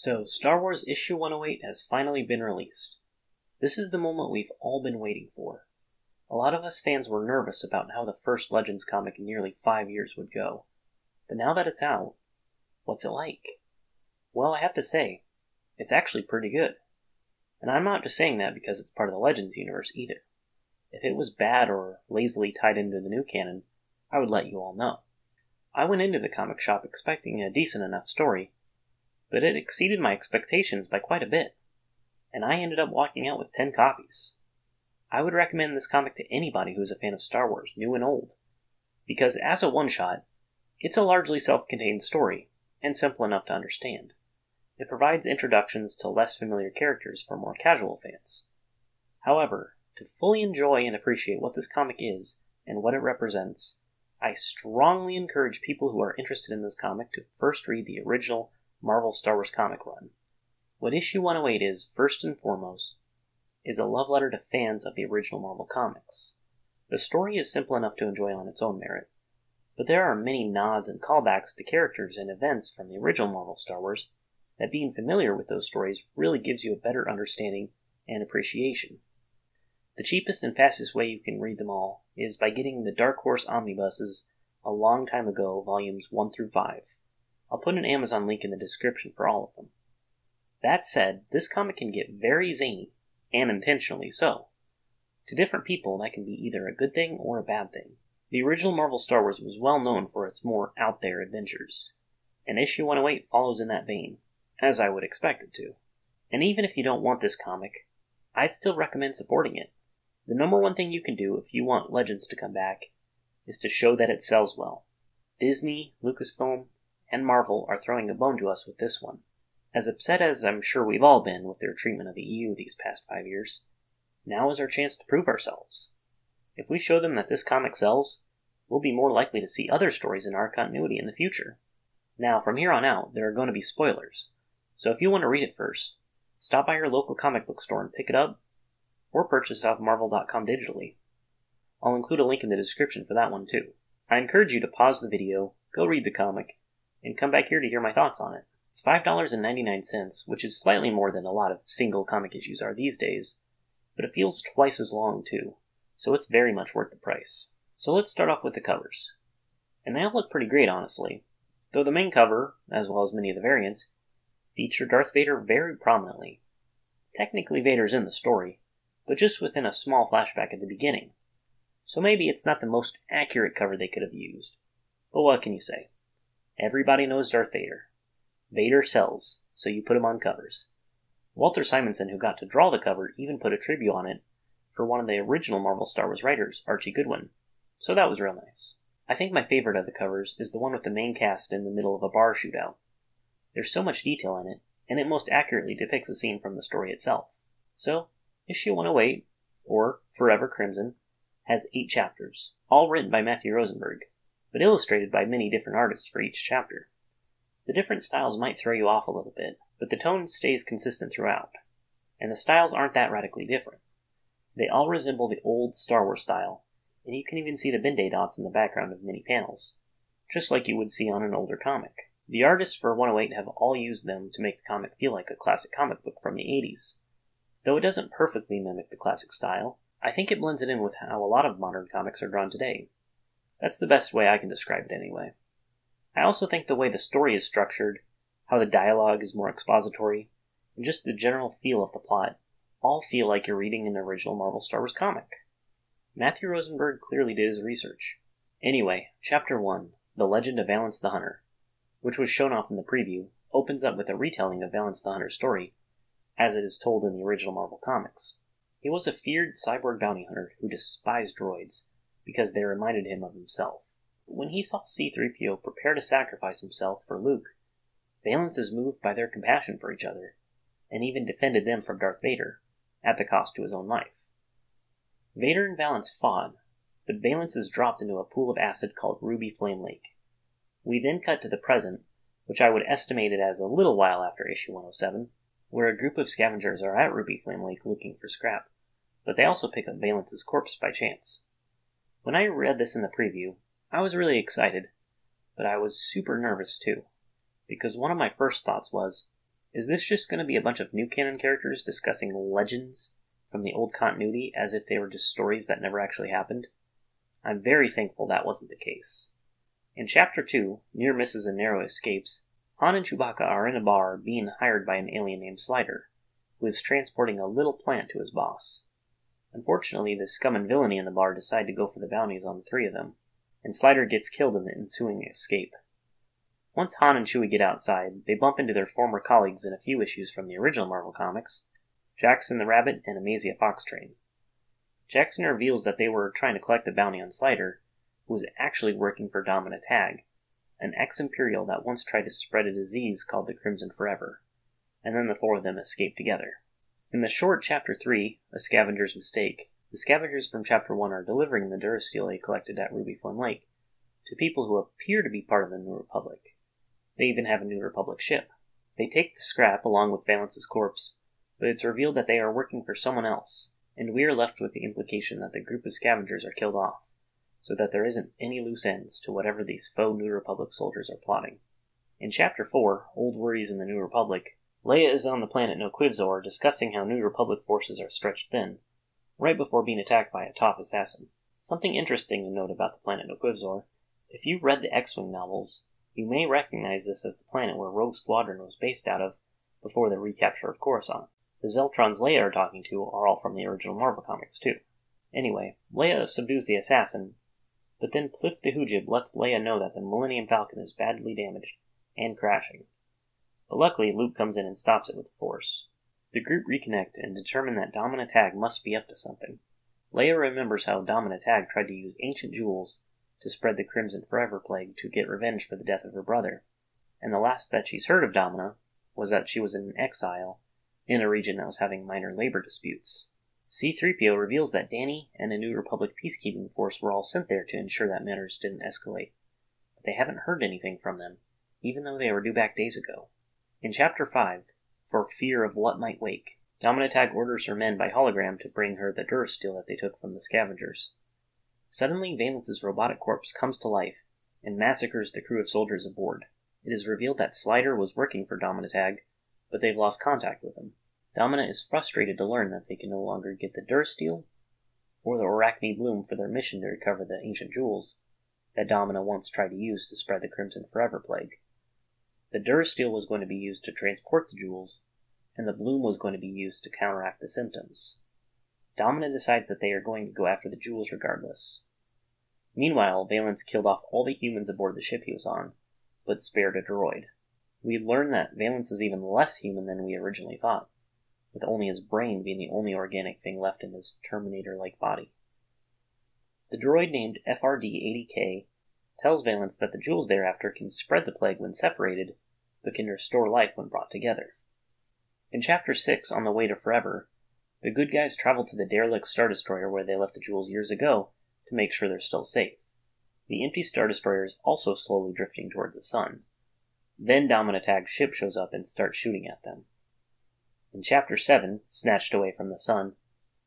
So, Star Wars Issue 108 has finally been released. This is the moment we've all been waiting for. A lot of us fans were nervous about how the first Legends comic in nearly five years would go. But now that it's out, what's it like? Well, I have to say, it's actually pretty good. And I'm not just saying that because it's part of the Legends universe either. If it was bad or lazily tied into the new canon, I would let you all know. I went into the comic shop expecting a decent enough story, but it exceeded my expectations by quite a bit, and I ended up walking out with 10 copies. I would recommend this comic to anybody who is a fan of Star Wars, new and old, because as a one shot, it's a largely self contained story, and simple enough to understand. It provides introductions to less familiar characters for more casual fans. However, to fully enjoy and appreciate what this comic is and what it represents, I strongly encourage people who are interested in this comic to first read the original Marvel Star Wars comic run. What issue 108 is, first and foremost, is a love letter to fans of the original Marvel comics. The story is simple enough to enjoy on its own merit, but there are many nods and callbacks to characters and events from the original Marvel Star Wars that being familiar with those stories really gives you a better understanding and appreciation. The cheapest and fastest way you can read them all is by getting the Dark Horse omnibuses a long time ago, volumes 1 through 5. I'll put an Amazon link in the description for all of them. That said, this comic can get very zany, and intentionally so. To different people, that can be either a good thing or a bad thing. The original Marvel Star Wars was well known for its more out there adventures, and issue 108 follows in that vein, as I would expect it to. And even if you don't want this comic, I'd still recommend supporting it. The number one thing you can do if you want Legends to come back is to show that it sells well. Disney, Lucasfilm, and Marvel are throwing a bone to us with this one. As upset as I'm sure we've all been with their treatment of the EU these past five years, now is our chance to prove ourselves. If we show them that this comic sells, we'll be more likely to see other stories in our continuity in the future. Now, from here on out, there are going to be spoilers, so if you want to read it first, stop by your local comic book store and pick it up or purchase it off Marvel.com digitally. I'll include a link in the description for that one too. I encourage you to pause the video, go read the comic, and come back here to hear my thoughts on it. It's $5.99, which is slightly more than a lot of single comic issues are these days, but it feels twice as long too, so it's very much worth the price. So let's start off with the covers. And they all look pretty great, honestly, though the main cover, as well as many of the variants, feature Darth Vader very prominently. Technically, Vader's in the story, but just within a small flashback at the beginning. So maybe it's not the most accurate cover they could have used. But what can you say? Everybody knows Darth Vader. Vader sells, so you put him on covers. Walter Simonson, who got to draw the cover, even put a tribute on it for one of the original Marvel Star Wars writers, Archie Goodwin. So that was real nice. I think my favorite of the covers is the one with the main cast in the middle of a bar shootout. There's so much detail in it, and it most accurately depicts a scene from the story itself. So, Issue 108, or Forever Crimson, has eight chapters, all written by Matthew Rosenberg, but illustrated by many different artists for each chapter. The different styles might throw you off a little bit, but the tone stays consistent throughout, and the styles aren't that radically different. They all resemble the old Star Wars style, and you can even see the Ben-Day dots in the background of many panels, just like you would see on an older comic. The artists for 108 have all used them to make the comic feel like a classic comic book from the 80s, Though it doesn't perfectly mimic the classic style, I think it blends it in with how a lot of modern comics are drawn today. That's the best way I can describe it anyway. I also think the way the story is structured, how the dialogue is more expository, and just the general feel of the plot all feel like you're reading an original Marvel Star Wars comic. Matthew Rosenberg clearly did his research. Anyway, Chapter 1 The Legend of Valance the Hunter, which was shown off in the preview, opens up with a retelling of Valance the Hunter's story as it is told in the original Marvel Comics. He was a feared cyborg bounty hunter who despised droids because they reminded him of himself. When he saw C-3PO prepare to sacrifice himself for Luke, Valance is moved by their compassion for each other, and even defended them from Darth Vader, at the cost to his own life. Vader and Valance fought, but Valance is dropped into a pool of acid called Ruby Flame Lake. We then cut to the present, which I would estimate it as a little while after issue 107, where a group of scavengers are at Ruby Flame Lake looking for scrap, but they also pick up Valance's corpse by chance. When I read this in the preview, I was really excited, but I was super nervous too, because one of my first thoughts was, Is this just going to be a bunch of new canon characters discussing legends from the old continuity as if they were just stories that never actually happened? I'm very thankful that wasn't the case. In Chapter 2, Near Misses and Narrow Escapes, Han and Chewbacca are in a bar being hired by an alien named Slider, who is transporting a little plant to his boss. Unfortunately, the scum and villainy in the bar decide to go for the bounties on the three of them, and Slider gets killed in the ensuing escape. Once Han and Chewie get outside, they bump into their former colleagues in a few issues from the original Marvel Comics Jaxxon the Rabbit and Amaiza Foxtrain. Jaxxon reveals that they were trying to collect the bounty on Slider, who was actually working for Domina Tagge, an ex Imperial that once tried to spread a disease called the Crimson Forever, and then the four of them escape together. In the short Chapter 3, A Scavenger's Mistake, the scavengers from Chapter 1 are delivering the Durasteel they collected at Ruby Flame Lake to people who appear to be part of the New Republic. They even have a New Republic ship. They take the scrap along with Valance's corpse, but it's revealed that they are working for someone else, and we are left with the implication that the group of scavengers are killed off, so that there isn't any loose ends to whatever these faux New Republic soldiers are plotting. In Chapter 4, Old Worries in the New Republic, Leia is on the planet Noquivzor discussing how New Republic forces are stretched thin, right before being attacked by a top assassin. Something interesting to note about the planet Noquivzor if you read the X Wing novels, you may recognize this as the planet where Rogue Squadron was based out of before the recapture of Coruscant. The Zeltrons Leia are talking to are all from the original Marvel comics, too. Anyway, Leia subdues the assassin, but then Plif the Hoojib lets Leia know that the Millennium Falcon is badly damaged and crashing. But luckily, Luke comes in and stops it with Force. The group reconnect and determine that Domina Tagge must be up to something. Leia remembers how Domina Tagge tried to use ancient jewels to spread the Crimson Forever plague to get revenge for the death of her brother, and the last that she's heard of Domina was that she was in exile in a region that was having minor labor disputes. C3PO reveals that Dani and a New Republic peacekeeping force were all sent there to ensure that matters didn't escalate, but they haven't heard anything from them, even though they were due back days ago. In Chapter 5, For Fear of What Might Wake, Domina Tagge orders her men by hologram to bring her the Durasteel that they took from the scavengers. Suddenly, Valance's robotic corpse comes to life and massacres the crew of soldiers aboard. It is revealed that Slider was working for Domina Tagge but they've lost contact with him. Domina is frustrated to learn that they can no longer get the Durasteel or the Arachne Bloom for their mission to recover the ancient jewels that Domina once tried to use to spread the Crimson Forever plague. The Durasteel was going to be used to transport the jewels, and the Bloom was going to be used to counteract the symptoms. Domina decides that they are going to go after the jewels regardless. Meanwhile, Valance killed off all the humans aboard the ship he was on, but spared a droid we learn that Valance is even less human than we originally thought, with only his brain being the only organic thing left in his Terminator like body. The droid named FRD 80K tells Valance that the jewels thereafter can spread the plague when separated, but can restore life when brought together. In Chapter 6, On the Way to Forever, the good guys travel to the derelict Star Destroyer where they left the jewels years ago to make sure they're still safe. The empty Star Destroyer is also slowly drifting towards the sun. Then Domina Tagge's ship shows up and starts shooting at them. In Chapter 7, Snatched Away from the Sun,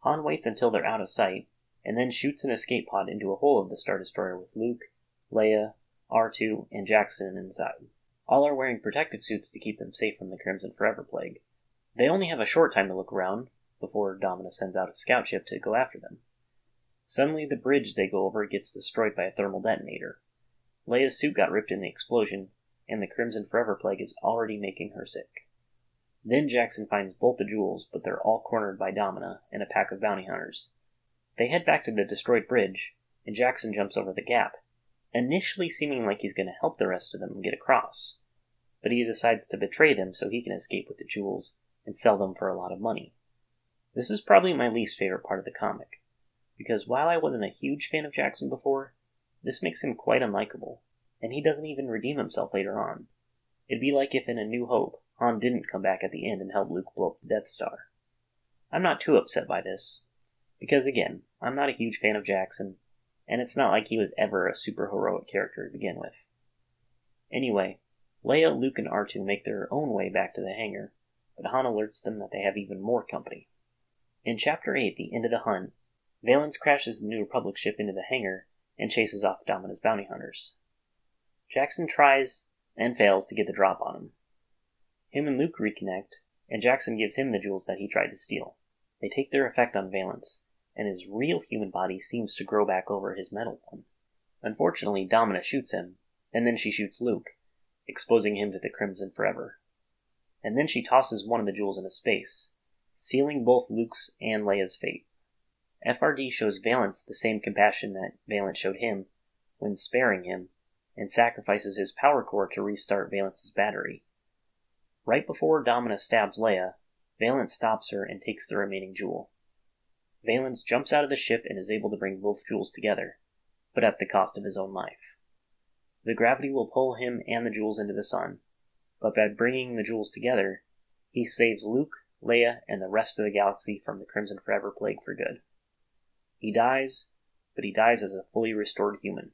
Han waits until they're out of sight, and then shoots an escape pod into a hole of the Star Destroyer with Luke, Leia, R2, and Jaxxon inside. All are wearing protective suits to keep them safe from the Crimson Forever plague. They only have a short time to look around before Domina sends out a scout ship to go after them. Suddenly, the bridge they go over gets destroyed by a thermal detonator. Leia's suit got ripped in the explosion, and the Crimson Forever plague is already making her sick. Then Jaxxon finds both the jewels, but they're all cornered by Domina and a pack of bounty hunters. They head back to the destroyed bridge, and Jaxxon jumps over the gap, initially seeming like he's going to help the rest of them get across. But he decides to betray them so he can escape with the jewels and sell them for a lot of money. This is probably my least favorite part of the comic, because while I wasn't a huge fan of Jaxxon before, this makes him quite unlikable and he doesn't even redeem himself later on. It'd be like if in A New Hope, Han didn't come back at the end and help Luke blow up the Death Star. I'm not too upset by this, because again, I'm not a huge fan of Jaxxon, and it's not like he was ever a super heroic character to begin with. Anyway, Leia, Luke, and R2 make their own way back to the hangar, but Han alerts them that they have even more company. In Chapter 8, The End of the Hunt, Valance crashes the New Republic ship into the hangar and chases off Domina's bounty hunters. Jaxxon tries and fails to get the drop on him. Him and Luke reconnect, and Jaxxon gives him the jewels that he tried to steal. They take their effect on Valance, and his real human body seems to grow back over his metal one. Unfortunately, Domina shoots him, and then she shoots Luke, exposing him to the Crimson forever. And then she tosses one of the jewels into space, sealing both Luke's and Leia's fate. FRD shows Valance the same compassion that Valance showed him when sparing him, and sacrifices his power core to restart Valance's battery. Right before Domina stabs Leia, Valance stops her and takes the remaining jewel. Valance jumps out of the ship and is able to bring both jewels together, but at the cost of his own life. The gravity will pull him and the jewels into the sun, but by bringing the jewels together, he saves Luke, Leia, and the rest of the galaxy from the Crimson Forever plague for good. He dies, but he dies as a fully restored human.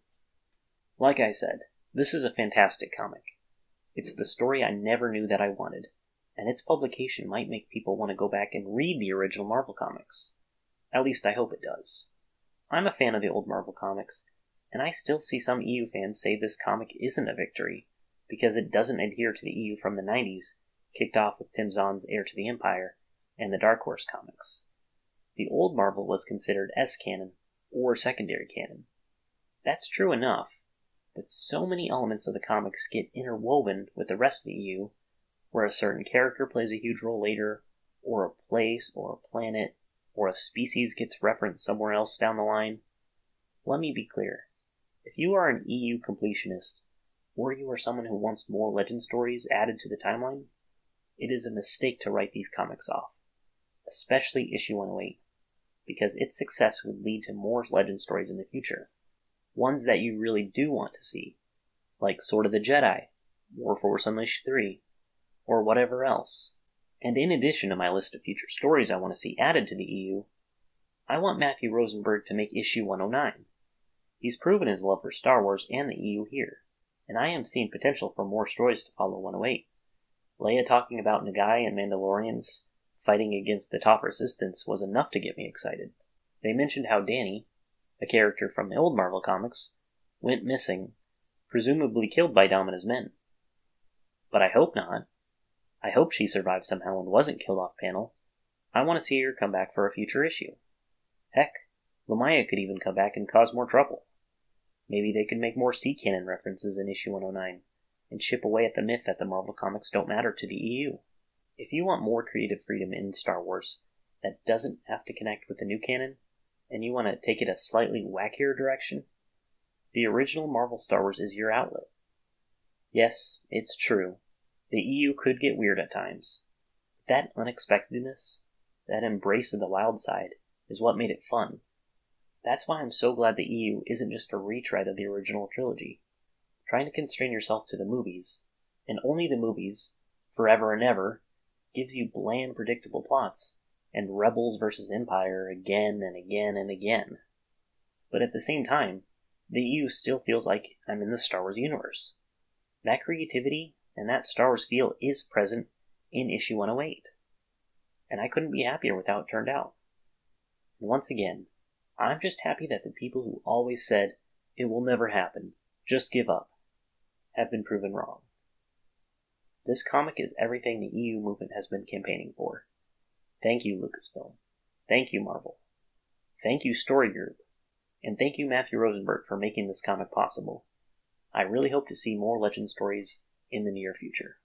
Like I said, this is a fantastic comic. It's the story I never knew that I wanted, and its publication might make people want to go back and read the original Marvel comics. At least I hope it does. I'm a fan of the old Marvel comics, and I still see some EU fans say this comic isn't a victory because it doesn't adhere to the EU from the 90s, kicked off with Tim Zahn's Heir to the Empire and the Dark Horse comics. The old Marvel was considered S canon or secondary canon. That's true enough, but so many elements of the comics get interwoven with the rest of the EU, where a certain character plays a huge role later, or a place or a planet or a species gets referenced somewhere else down the line. Let me be clear. If you are an EU completionist, or you are someone who wants more legend stories added to the timeline, it is a mistake to write these comics off, especially issue 108, because its success would lead to more legend stories in the future. Ones that you really do want to see, like Sword of the Jedi, War Force Unleashed 3, or whatever else. And in addition to my list of future stories I want to see added to the EU, I want Matthew Rosenberg to make issue 109. He's proven his love for Star Wars and the EU here, and I am seeing potential for more stories to follow 108. Leia talking about Nagai and Mandalorians fighting against the Tof Resistance was enough to get me excited. They mentioned how Dani, a character from the old Marvel comics, went missing, presumably killed by Domina's men. But I hope not. I hope she survived somehow and wasn't killed off panel. I want to see her come back for a future issue. Heck, Lumiya could even come back and cause more trouble. Maybe they could make more C canon references in issue 109 and chip away at the myth that the Marvel comics don't matter to the EU. If you want more creative freedom in Star Wars that doesn't have to connect with the new canon, and you want to take it a slightly wackier direction, the original Marvel Star Wars is your outlet. Yes, it's true. The EU could get weird at times. But That unexpectedness, that embrace of the wild side, is what made it fun. That's why I'm so glad the EU isn't just a retread of the original trilogy. Trying to constrain yourself to the movies, and only the movies, forever and ever, gives you bland, predictable plots, and Rebels versus Empire again and again and again. But at the same time, the EU still feels like I'm in the Star Wars universe. That creativity and that Star Wars feel is present in issue 108. And I couldn't be happier with how it turned out. And once again, I'm just happy that the people who always said, it will never happen, just give up, have been proven wrong. This comic is everything the EU movement has been campaigning for. Thank you, Lucasfilm. Thank you, Marvel. Thank you, Story Group. And thank you, Matthew Rosenberg, for making this comic possible. I really hope to see more legend stories in the near future.